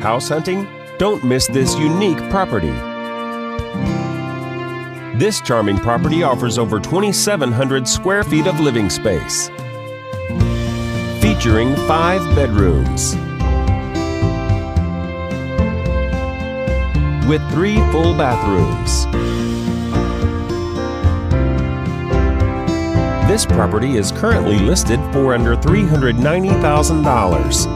house hunting? Don't miss this unique property. This charming property offers over 2,700 square feet of living space, featuring five bedrooms with three full bathrooms. This property is currently listed for under $390,000.